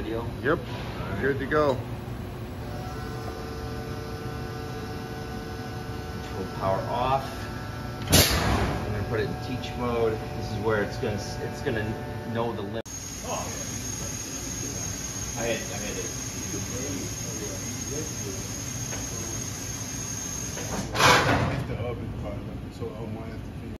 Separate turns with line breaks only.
video?
Yep.
Right.
Good to go.
Control power off. I'm gonna put it in teach mode. This is where it's gonna it's gonna know the limit. Oh. I had I had it.
the oven part of it, so I want it to